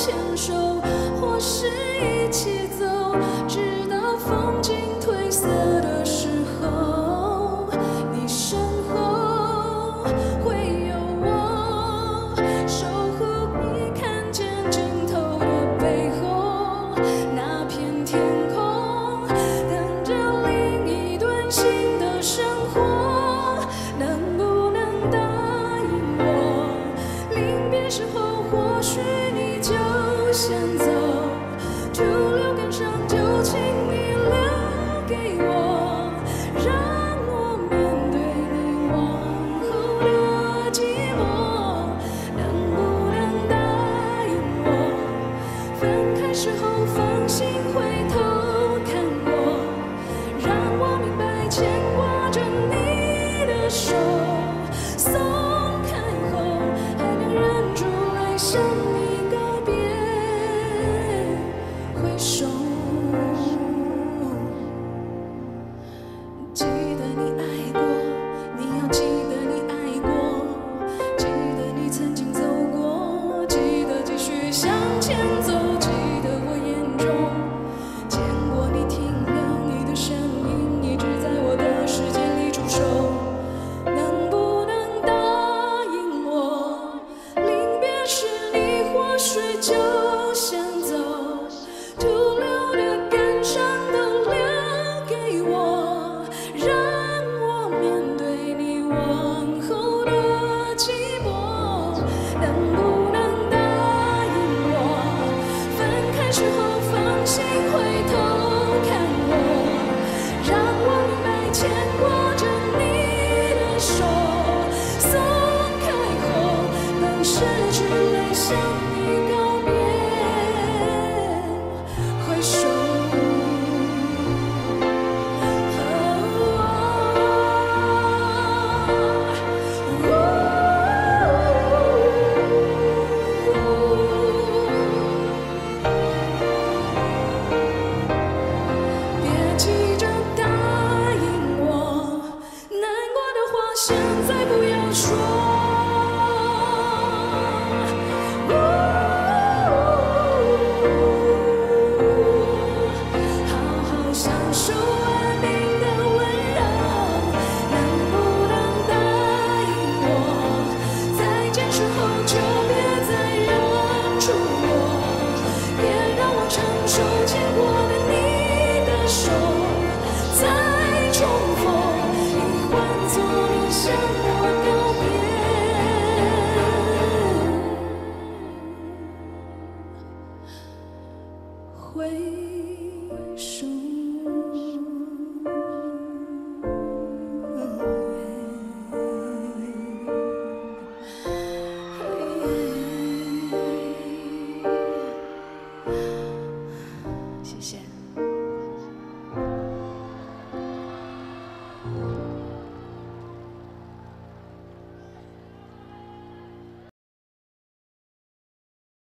牵手或是一先走就留感伤就请你留给我让我面对你往后的寂寞能不能答应我？分开时候放现在不要说